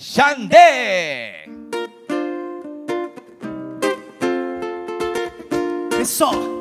Yandé. Eso.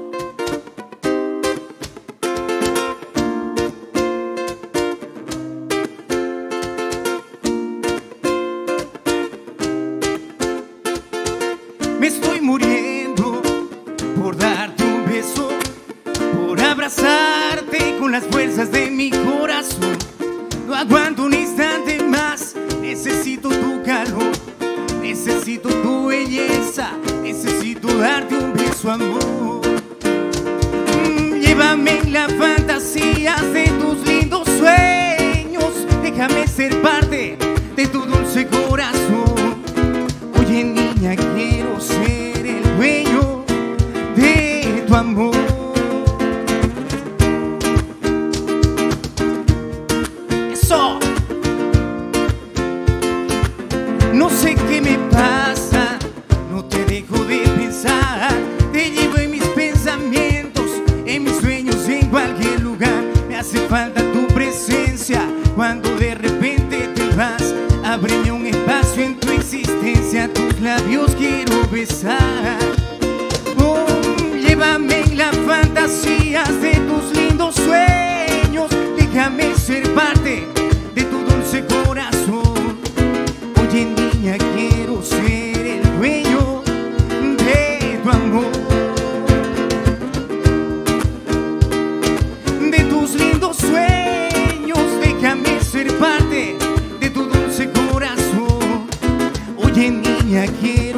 aqui.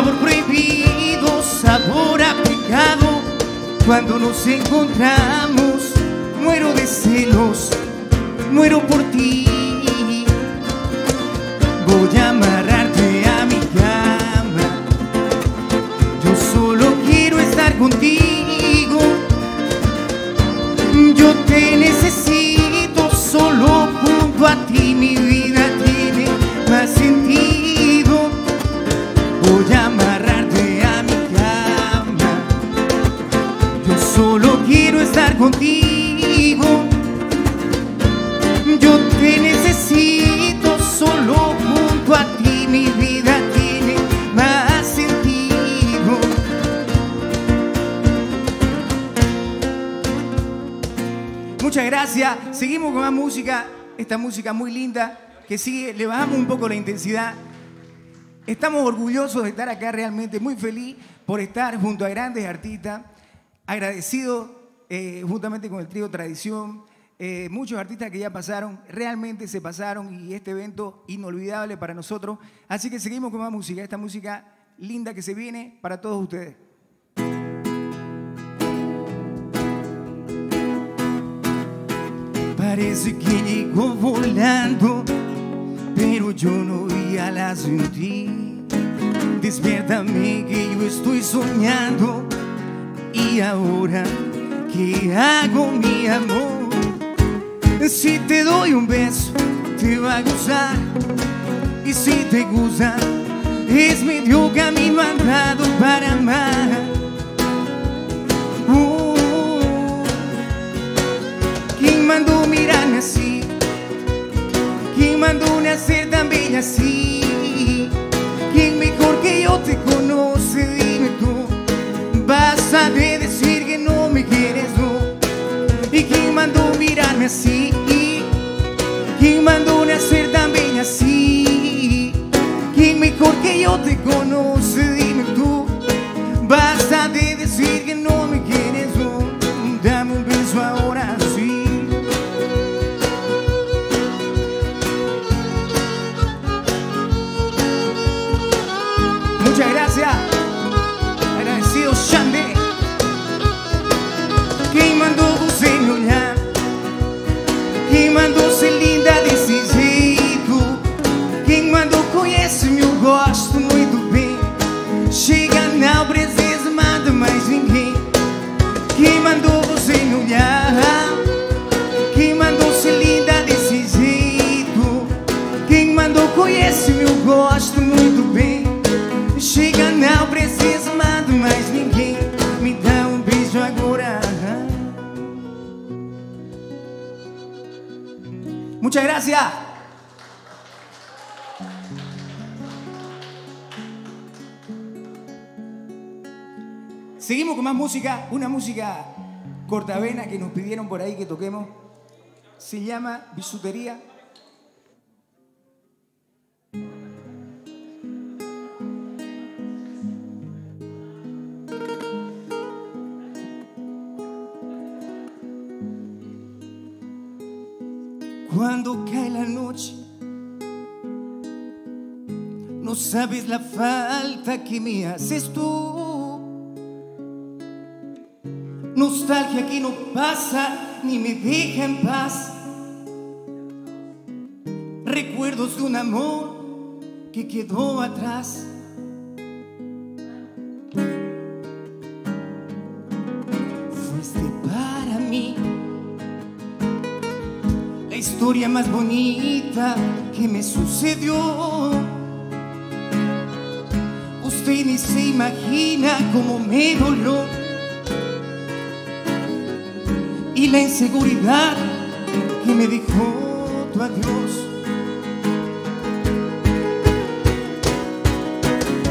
Sabor prohibido, sabor a pecado. Cuando nos encontramos, muero de celos, muero por ti. Voy a amarrarte a mi cama. Yo solo quiero estar contigo. Gracias. Seguimos con más música. Esta música muy linda que sigue. Le bajamos un poco la intensidad. Estamos orgullosos de estar acá realmente, muy feliz por estar junto a grandes artistas, agradecido eh, juntamente con el trío Tradición, eh, muchos artistas que ya pasaron, realmente se pasaron y este evento inolvidable para nosotros. Así que seguimos con más música, esta música linda que se viene para todos ustedes. Parece que llegó volando, pero yo no vi alas en ti. Despiértame que yo estoy soñando. Y ahora, ¿qué hago, mi amor? Si te doy un beso, te va a gustar. Y si te gusta, es medio camino andado para amar. Uh, ¿Quién mandó así? ¿Quién mandó nacer tan bella así? ¿Quién mejor que yo te conoce? Dime tú. Basta de decir que no me quieres, no. ¿Y quién mandó mirarme así? ¿Quién mandó nacer tan bella así? ¿Quién mejor que yo te conoce? Dime tú. Basta de decir que no me Seguimos con más música, una música cortavena que nos pidieron por ahí que toquemos. Se llama Bisutería. Cuando cae la noche, no sabes la falta que me haces tú. Nostalgia que no pasa ni me deja en paz. Recuerdos de un amor que quedó atrás. Fuiste para mí la historia más bonita que me sucedió. Usted ni se imagina cómo me dolió y la inseguridad que me dijo tu adiós.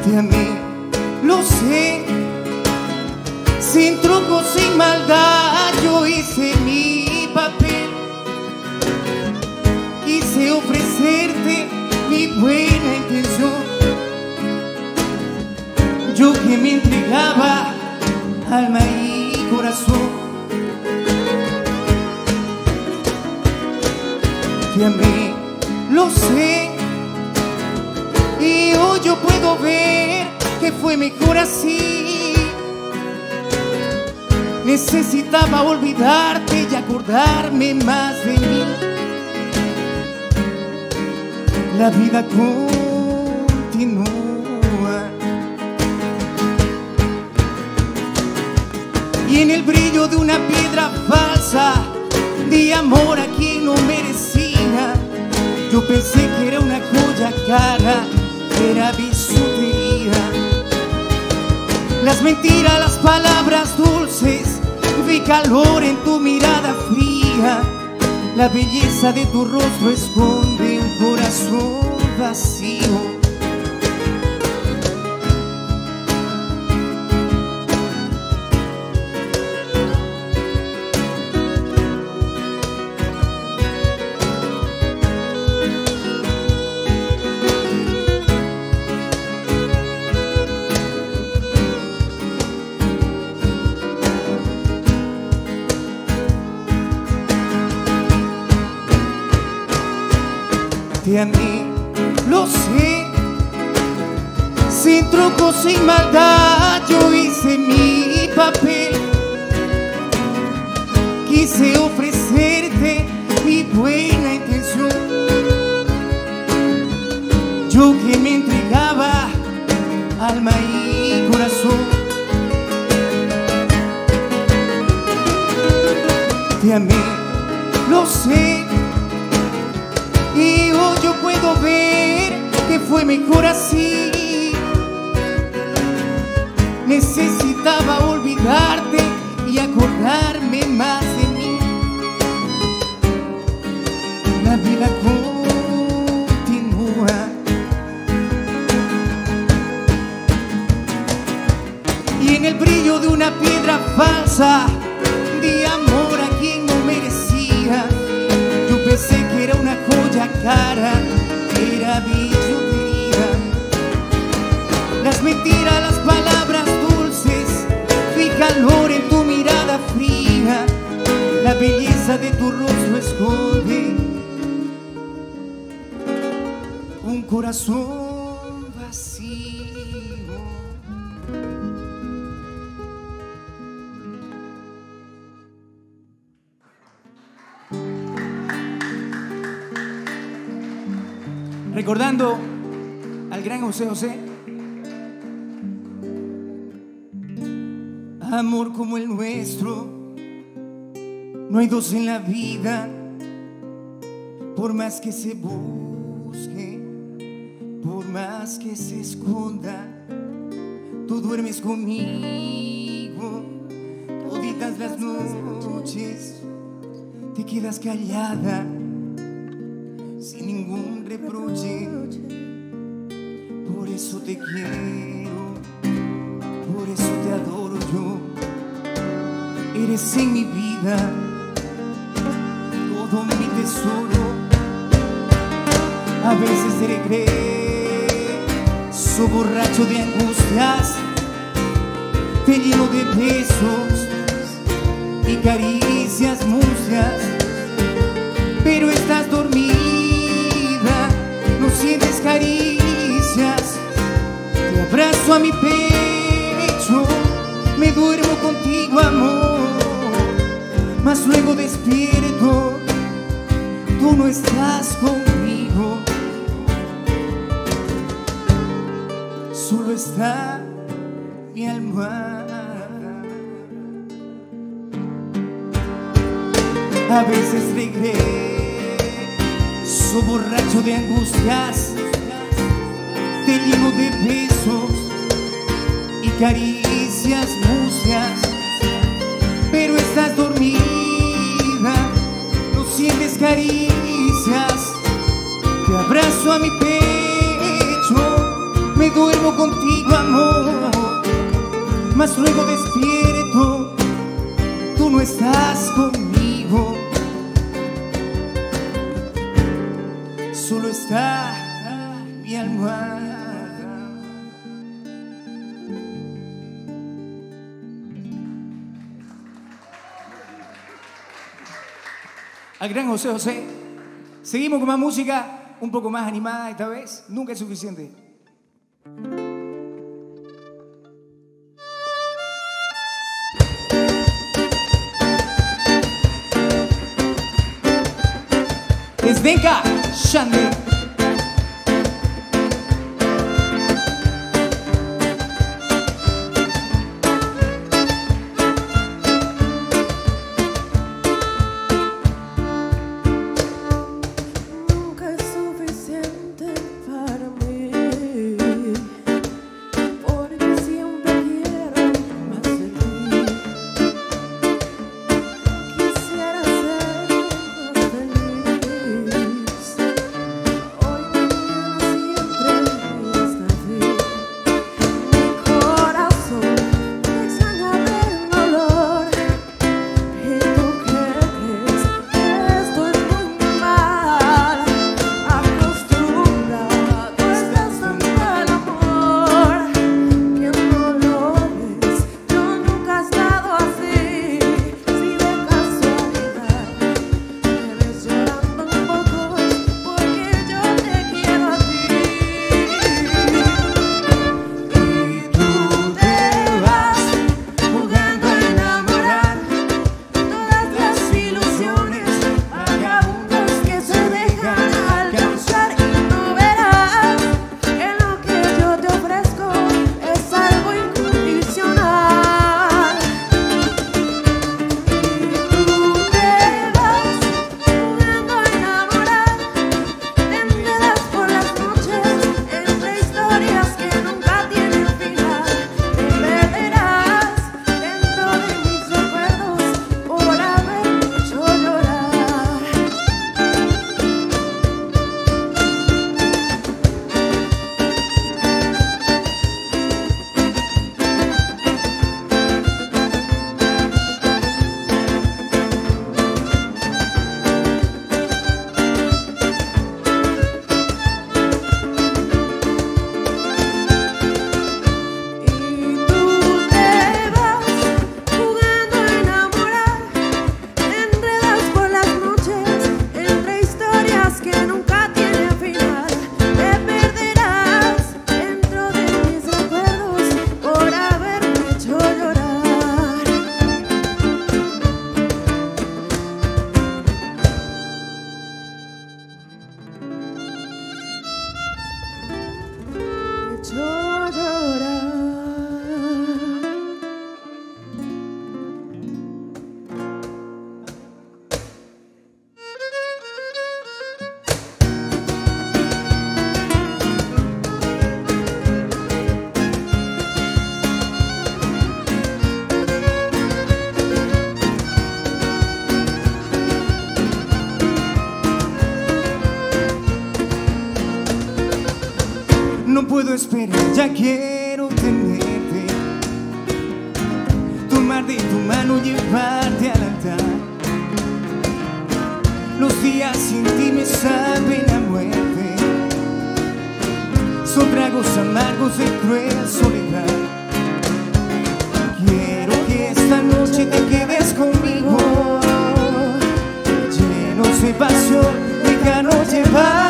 Te amé, lo sé, sin truco, sin maldad, yo hice mi papel. Quise ofrecerte mi buena intención. Yo que me entregaba alma y Te amé, lo sé. Y hoy yo puedo ver que fue mejor así. Necesitaba olvidarte y acordarme más de mí. La vida continúa. Y en el brillo de una piedra falsa, de amor a quien no merecía, yo pensé que era una joya cara, era bisutería. Las mentiras, las palabras dulces, vi calor en tu mirada fría. La belleza de tu rostro esconde un corazón vacío. Te amé, lo sé, sin truco, sin maldad, yo hice mi papel. Quise ofrecerte mi buena intención. Yo que me entregaba alma y corazón. Te amé, ver que fue mejor así. Necesitaba olvidarte y acordarme más de mí. La vida continúa. Y en el brillo de una piedra falsa, Las mentiras, las palabras dulces, vi calor en tu mirada fría. La belleza de tu rostro esconde un corazón vacío. Recordando al gran José José. Amor como el nuestro, no hay dos en la vida, por más que se busque. Por más que se esconda, tú duermes conmigo. Toditas las noches te quedas callada sin ningún reproche. Por eso te quiero, Eres en mi vida todo mi tesoro. A veces seré regreso borracho de angustias, te lleno de besos y caricias mucias, pero estás dormida, no sientes caricias, te abrazo a mi pecho, me duermo contigo amor, mas luego despierto, tú no estás conmigo, solo está mi almohada. A veces regreso borracho de angustias, te lleno de besos y caricias mucias, pero estás caricias, te abrazo a mi pecho, me duermo contigo amor, mas luego despierto, tú no estás conmigo. Al gran José José. Seguimos con más música, un poco más animada esta vez. Nunca es suficiente. Zdenka Chanel. Ya quiero tenerte. Tomarte tu mano llevarte al altar. Los días sin ti me saben a muerte. Son tragos amargos de cruel soledad. Quiero que esta noche te quedes conmigo. Llenos de pasión, déjanos llevar.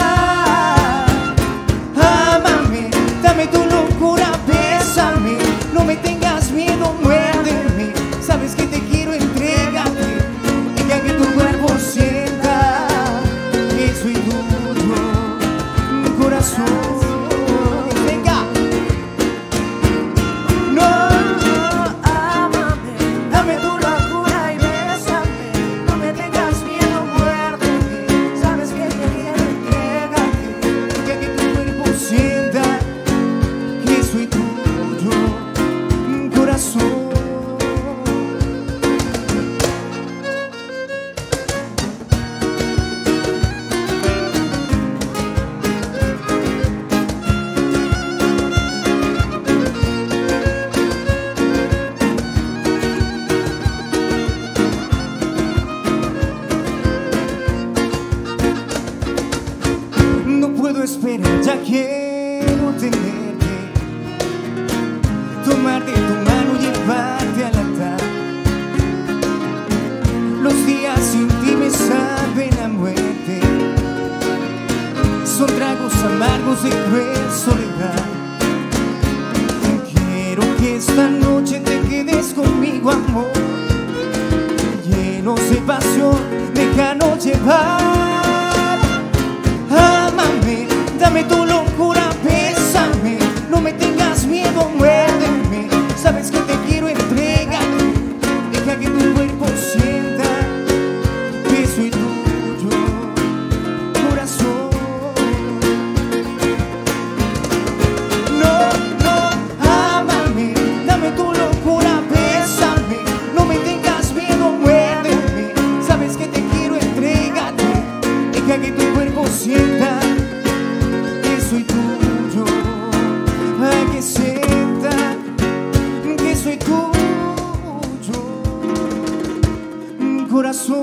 Conmigo, amor. Llenos de pasión, déjanos llevar. Ámame, dame tu locura, bésame. No me tengas miedo, muérdeme. Sabes que te quiero entregar. Deja que tu corazón.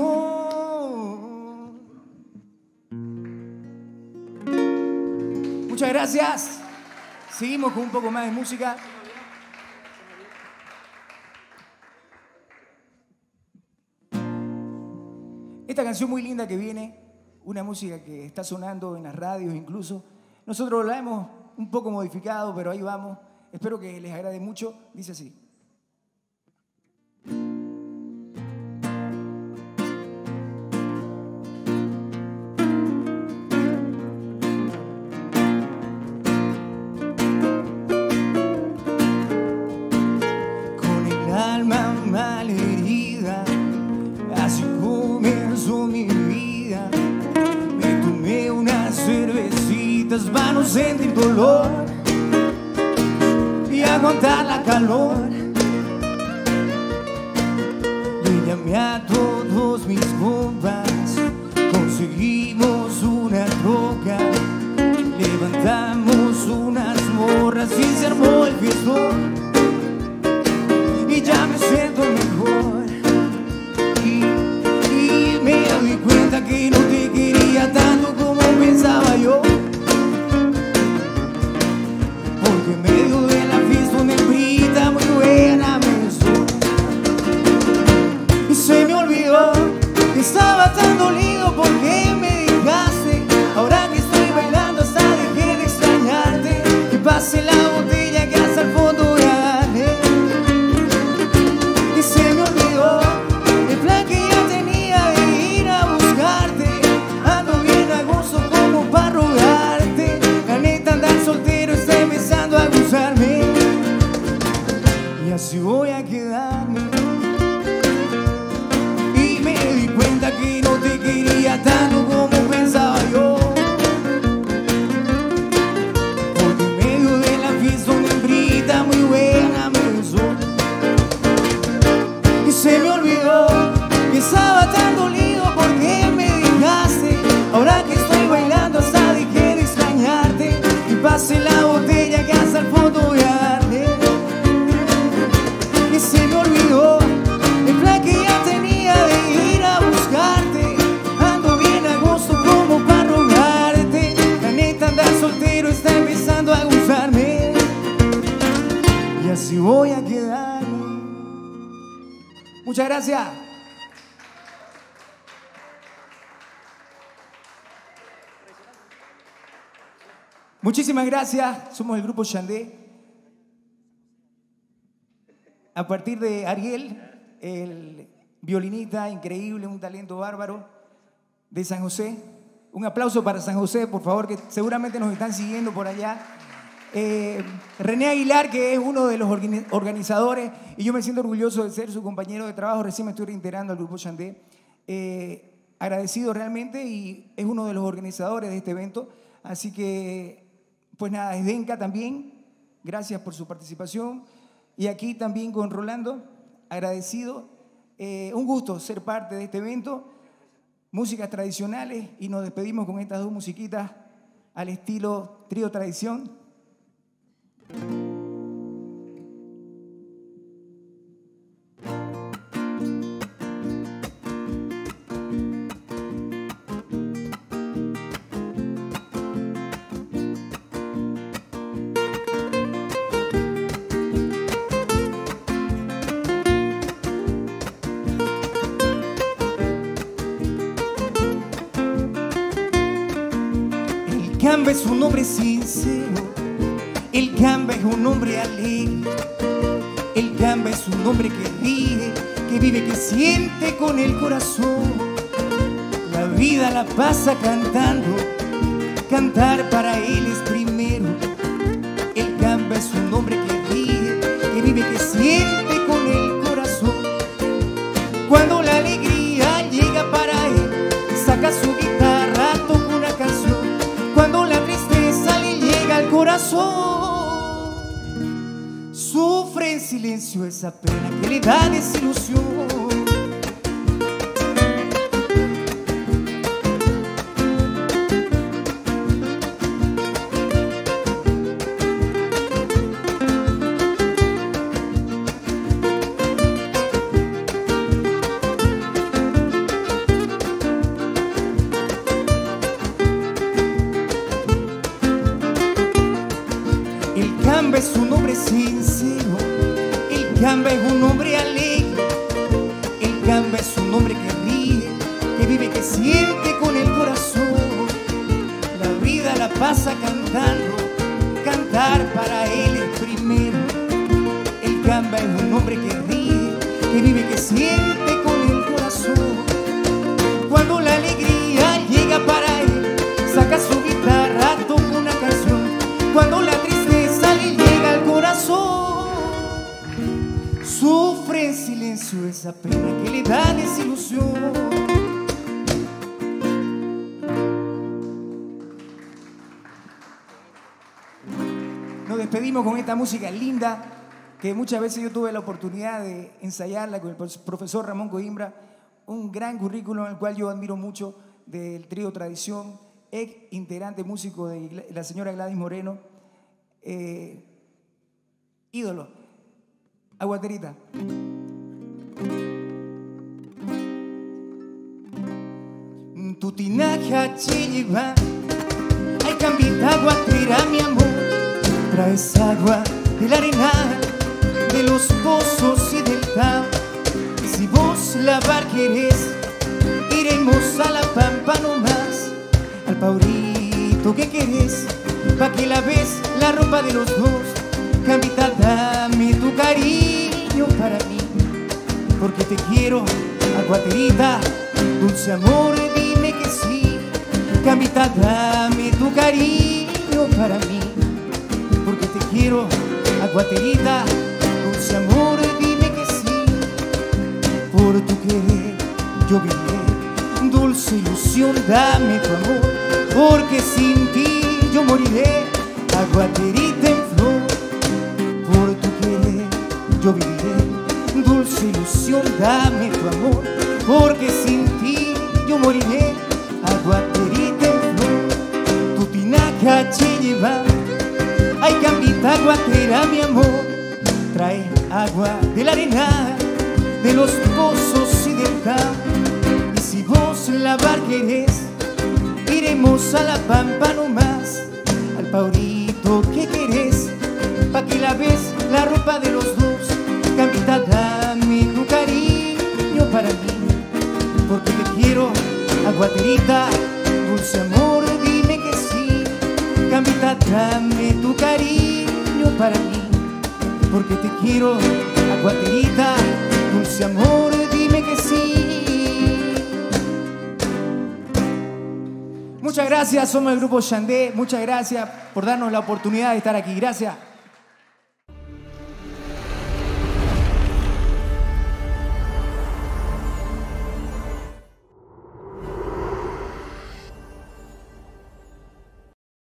Muchas gracias. Seguimos con un poco más de música. Esta canción muy linda que viene, una música que está sonando en las radios incluso, nosotros la hemos un poco modificado, pero ahí vamos. Espero que les agrade mucho. Dice así. Para no sentir dolor y aguantar la calor. Le a todos mis compas, conseguimos una troca, levantamos unas morras y se armó el fiestón y ya me siento mejor. Y, y me doy cuenta que no te quería tanto como pensaba yo. Muchísimas gracias. Somos el grupo Chandé. A partir de Ariel, el violinista increíble, un talento bárbaro de San José. Un aplauso para San José, por favor, que seguramente nos están siguiendo por allá. Eh, René Aguilar, que es uno de los organi- organizadores, y yo me siento orgulloso de ser su compañero de trabajo, recién me estoy reintegrando al Grupo Chandé. Eh, agradecido realmente y es uno de los organizadores de este evento. Así que, pues nada, es Denka también, gracias por su participación. Y aquí también con Rolando, agradecido. Eh, un gusto ser parte de este evento. Músicas tradicionales y nos despedimos con estas dos musiquitas al estilo trío tradición. Gamba es un hombre sincero, el Gamba es un hombre alegre, el Gamba es un hombre que ríe, que vive, que siente con el corazón. La vida la pasa cantando, cantar para él es primero. El Gamba es un hombre que ríe, que vive, que siente con el corazón. Cuando la alegría llega para él, silencio esa pena que le da desilusión. El Gamba es un hombre alegre, el Gamba es un hombre que ríe, que vive, que siente con el corazón. La vida la pasa cantando, cantar para él es primero. El Gamba es un hombre que ríe, que vive, que siente con el corazón. Cuando la alegría llega para él, saca su silencio esa pena que le da desilusión. Nos despedimos con esta música linda que muchas veces yo tuve la oportunidad de ensayarla con el profesor Ramón Coimbra, un gran currículum al cual yo admiro mucho del trío Tradición, ex integrante músico de la señora Gladys Moreno, eh, ídolo, aguaterita. Tu tinaja lleva, hay cambita aguatera mi amor, traes agua de la arena, de los pozos y del. Y si vos lavar querés, iremos a la pampa nomás, al paurito que querés, pa' que la ves la ropa de los dos. Cambita, dame tu cariño para mí, porque te quiero, aguaterita, dulce amor, dime que sí. Cambita, dame tu cariño para mí, porque te quiero, aguaterita, dulce amor, dime que sí. Por tu querer yo viviré, dulce ilusión, dame tu amor, porque sin ti yo moriré, aguaterita dulce ilusión, dame tu amor, porque sin ti yo moriré, aguaterita en flor. Tu tinaja lleva, ay cambita aguatera mi amor, trae agua de la arena, de los pozos y del campo. Y si vos lavar querés, iremos a la pampa nomás, al paurito que querés, pa' que la ves la ropa de los dos. Campita, dame tu cariño para mí, porque te quiero, aguaterita, dulce amor, dime que sí. Gambita, dame tu cariño para mí, porque te quiero, aguaterita, dulce amor, dime que sí. Muchas gracias, somos el grupo Yandé. Muchas gracias por darnos la oportunidad de estar aquí. Gracias.